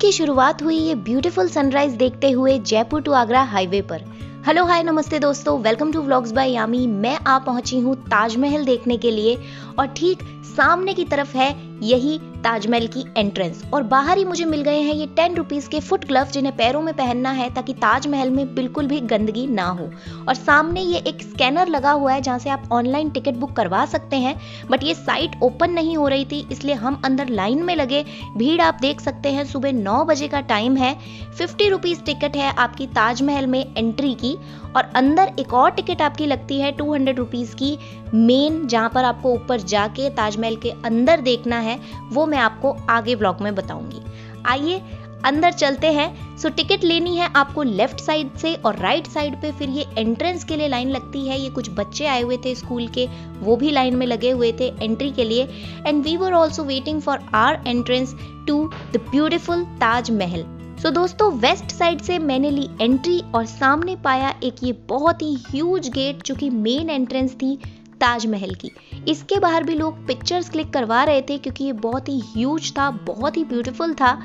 की शुरुआत हुई ये ब्यूटीफुल सनराइज देखते हुए जयपुर टू आगरा हाईवे पर। हेलो हाय नमस्ते दोस्तों। Welcome to vlogs by Yami मैं आ पहुँची हूँ ताजमहल देखने के लिए और ठीक सामने की तरफ़ है यही ताजमहल की एंट्रेंस और बाहर ही मुझे मिल गए हैं ये टेन रुपीज़ के फुट ग्लव जिन्हें पैरों में पहनना है ताकि ताजमहल में बिल्कुल भी गंदगी ना हो. और सामने ये एक स्कैनर लगा हुआ है जहाँ से आप ऑनलाइन टिकट बुक करवा सकते हैं बट ये साइट ओपन नहीं हो रही थी, इसलिए हम अंदर लाइन में लगे. भीड़ आप देख सकते हैं, सुबह नौ बजे का टाइम है. फिफ्टी रुपीज़ टिकट है आपकी ताजमहल में एंट्री की. और अंदर एक और टिकट आपकी लगती है टू हंड्रेड रुपीज़ की मेन जहाँ पर आपको ऊपर जाके ताजमहल के अंदर देखना है. वो मैं आपको आगे ब्लॉग में बताऊँगी। आइए अंदर चलते हैं। सो टिकट लेनी है आपको लेफ़्ट साइड से और राइट साइड पे फिर ये एंट्रेंस के लिए लाइन लगती है। ये कुछ बच्चे आए हुए थे स्कूल के वो भी लाइन में लगे हुए थे एंट्री के लिए। And we were also waiting for our entrance to the beautiful Taj Mahal so so, दोस्तों वेस्ट साइड से मैंने ली एंट्री और सामने पाया एक ये बहुत ही ह्यूज गेट जो कि मेन एंट्रेंस थी। ताजमहल की। इसके बाहर भी लोग पिक्चर्स क्लिक करवा रहे थे क्योंकि ये बहुत ही ह्यूज था, बहुत ही ब्यूटीफुल था।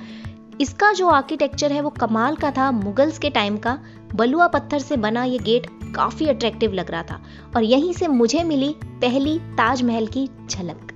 इसका जो आर्किटेक्चर है वो कमाल का था, मुगल्स के टाइम का। बलुआ पत्थर से बना ये गेट काफ़ी अट्रैक्टिव लग रहा था। और यहीं से मुझे मिली पहली ताजमहल की झलक।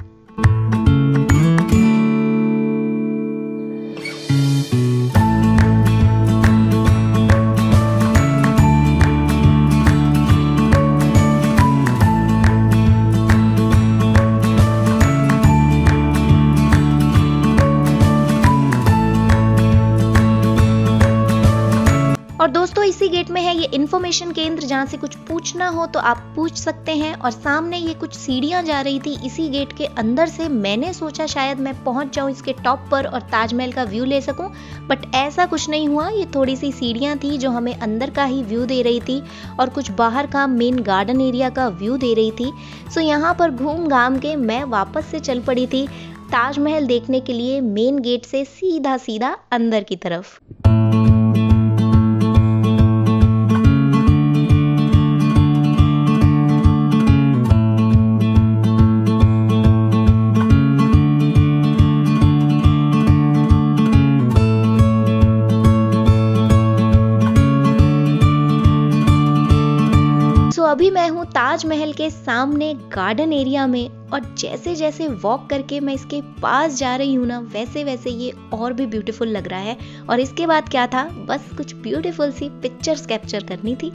और दोस्तों, इसी गेट में है ये इन्फॉर्मेशन केंद्र, जहाँ से कुछ पूछना हो तो आप पूछ सकते हैं। और सामने ये कुछ सीढ़ियाँ जा रही थी, इसी गेट के अंदर से मैंने सोचा शायद मैं पहुँच जाऊँ इसके टॉप पर और ताजमहल का व्यू ले सकूँ। बट ऐसा कुछ नहीं हुआ। ये थोड़ी सी सीढ़ियाँ थी जो हमें अंदर का ही व्यू दे रही थी और कुछ बाहर का मेन गार्डन एरिया का व्यू दे रही थी। सो यहाँ पर घूम घाम के मैं वापस से चल पड़ी थी ताजमहल देखने के लिए मेन गेट से सीधा सीधा अंदर की तरफ़। ताजमहल के सामने गार्डन एरिया में और जैसे जैसे वॉक करके मैं इसके पास जा रही हूँ ना वैसे वैसे ये और भी ब्यूटीफुल लग रहा है। और इसके बाद क्या था? बस कुछ ब्यूटीफुल सी पिक्चर्स कैप्चर करनी थी।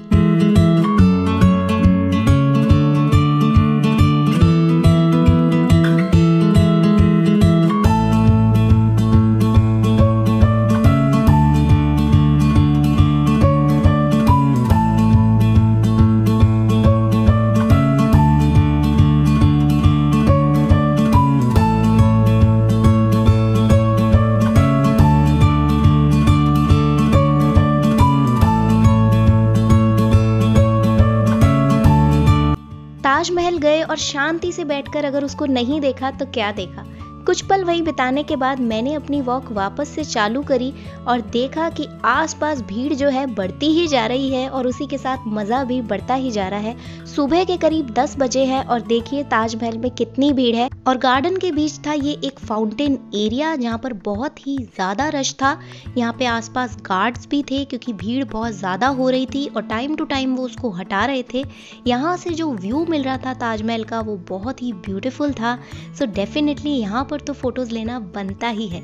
और शांति से बैठकर अगर उसको नहीं देखा तो क्या देखा? कुछ पल वही बिताने के बाद मैंने अपनी वॉक वापस से चालू करी और देखा कि आसपास भीड़ जो है बढ़ती ही जा रही है और उसी के साथ मज़ा भी बढ़ता ही जा रहा है। सुबह के करीब 10 बजे है और देखिए ताजमहल में कितनी भीड़ है। और गार्डन के बीच था ये एक फाउंटेन एरिया जहाँ पर बहुत ही ज़्यादा रश था। यहाँ पे आसपास गार्ड्स भी थे क्योंकि भीड़ बहुत ज़्यादा हो रही थी और टाइम टू टाइम वो उसको हटा रहे थे। यहाँ से जो व्यू मिल रहा था ताजमहल का वो बहुत ही ब्यूटिफुल था। सो डेफिनेटली यहाँ पर पर तो फ़ोटोज़ लेना बनता ही है।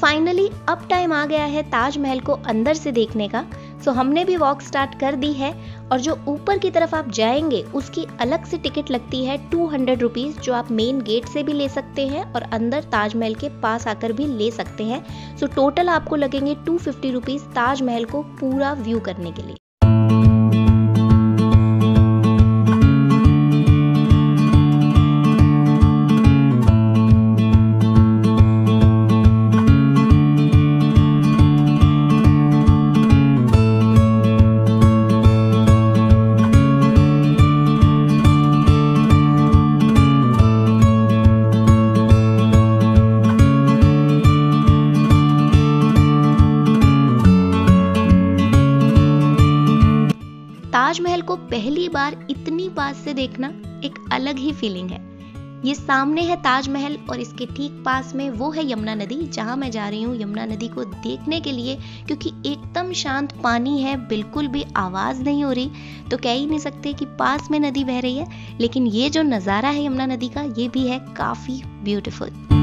फाइनली अब टाइम आ गया है ताजमहल को अंदर से देखने का। सो हमने भी वॉक स्टार्ट कर दी है और जो ऊपर की तरफ़ आप जाएँगे, उसकी अलग से टिकट लगती है टू हंड्रेड रुपीज़ जो आप मेन गेट से भी ले सकते हैं और अंदर ताजमहल के पास आकर भी ले सकते हैं। सो टोटल आपको लगेंगे टू फिफ्टी रुपीज़ ताजमहल को पूरा व्यू करने के लिए। पहली बार इतनी पास से देखना एक अलग ही फीलिंग है। ये सामने है ताजमहल और इसके ठीक पास में वो है यमुना नदी, जहाँ मैं जा रही हूँ यमुना नदी को देखने के लिए, क्योंकि एकदम शांत पानी है, बिल्कुल भी आवाज़ नहीं हो रही तो कह ही नहीं सकते कि पास में नदी बह रही है, लेकिन ये जो नज़ारा है यमुना नदी का, ये भी है काफ़ी ब्यूटीफुल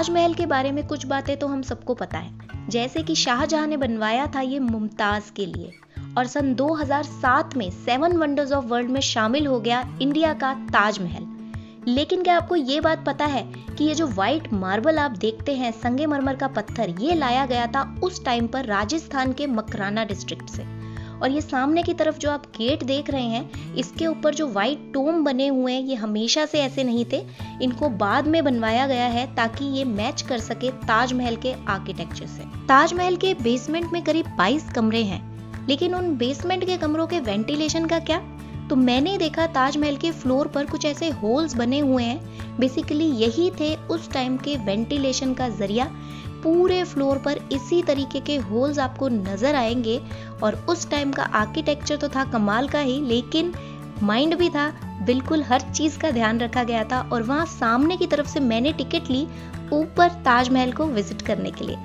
ताजमहल के बारे में कुछ बातें तो हम सबको पता है। जैसे कि शाहजहां ने बनवाया था ये मुमताज़ के लिए। और सन 2007 में सेवन वंडर्स ऑफ़ वर्ल्ड में शामिल हो गया इंडिया का ताजमहल। लेकिन क्या आपको ये बात पता है कि ये जो व्हाइट मार्बल आप देखते हैं, संगे मरमर का पत्थर, ये लाया गया था उस टाइम पर राजस्थान के मकराना डिस्ट्रिक्ट से। और ये सामने की तरफ़ जो आप गेट देख रहे हैं, इसके ऊपर जो व्हाइट टोम बने हुए हैं, ये हमेशा से ऐसे नहीं थे। इनको बाद में बनवाया गया है ताकि ये मैच कर सके ताजमहल के आर्किटेक्चर से। ताजमहल के बेसमेंट में करीब 22 कमरे हैं, लेकिन उन बेसमेंट के कमरों के वेंटिलेशन का क्या? तो मैंने देखा ताजमहल के फ्लोर पर कुछ ऐसे होल्स बने हुए हैं। बेसिकली यही थे उस टाइम के वेंटिलेशन का ज़रिया पूरे फ्लोर पर इसी तरीके के होल्स आपको नज़र आएँगे। और उस टाइम का आर्किटेक्चर तो था कमाल का ही, लेकिन माइंड भी था, बिल्कुल हर चीज़ का ध्यान रखा गया था। और वहाँ सामने की तरफ़ से मैंने टिकट ली ऊपर ताजमहल को विज़िट करने के लिए।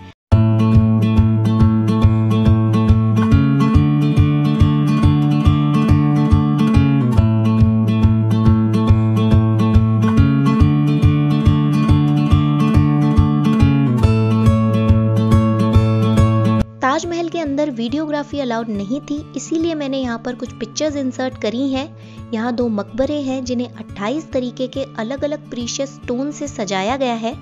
वीडियोग्राफी अलाउड नहीं थी, इसीलिए मैंने यहाँ पर कुछ पिक्चर्स इंसर्ट करी हैं। यहाँ दो मकबरे हैं, जिन्हें 28 तरीके के अलग अलग प्रीशियस स्टोन से सजाया गया है।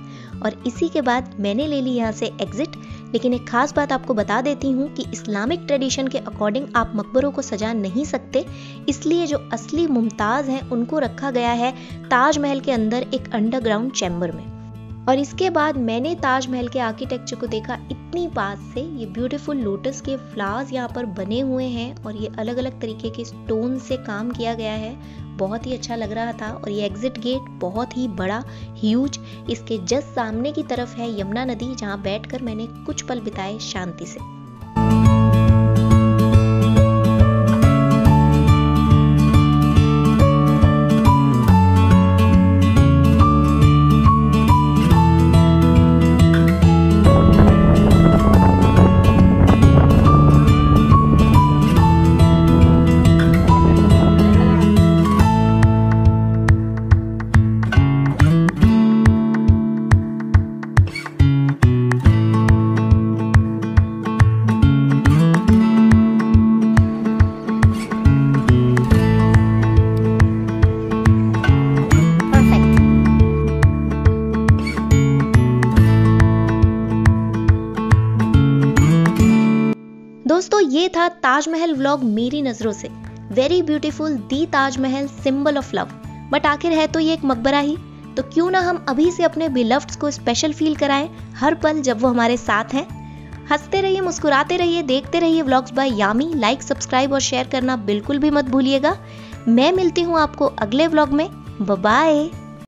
और इसी के बाद मैंने ले ली यहाँ से एग्जिट लेकिन एक खास बात आपको बता देती हूँ कि इस्लामिक ट्रेडिशन के अकॉर्डिंग आप मकबरों को सजा नहीं सकते। इसलिए जो असली मुमताज़ हैं, उनको रखा गया है ताजमहल के अंदर एक अंडरग्राउंड चैम्बर में। और इसके बाद मैंने ताजमहल के आर्किटेक्चर को देखा इतनी बात से ये ब्यूटीफुल लोटस के फ्लावर्स यहाँ पर बने हुए हैं और ये अलग अलग तरीके के स्टोन से काम किया गया है। बहुत ही अच्छा लग रहा था और ये एग्जिट गेट बहुत ही बड़ा ह्यूज इसके जस्ट सामने की तरफ़ है यमुना नदी जहाँ बैठकर मैंने कुछ पल बिताए शांति से। व्लॉग मेरी नज़रों से। Very beautiful the Taj Mahal symbol of love but आखिर है तो ये एक मकबरा ही। तो क्यों ना हम अभी से अपने बिलफ्ट को स्पेशल फील कराएँ, हर पल जब वो हमारे साथ हैं। हँसते रहिए, मुस्कुराते रहिए, देखते रहिए vlogs by Yami like subscribe और शेयर करना बिल्कुल भी मत भूलिएगा। मैं मिलती हूँ आपको अगले व्लॉग में। बाय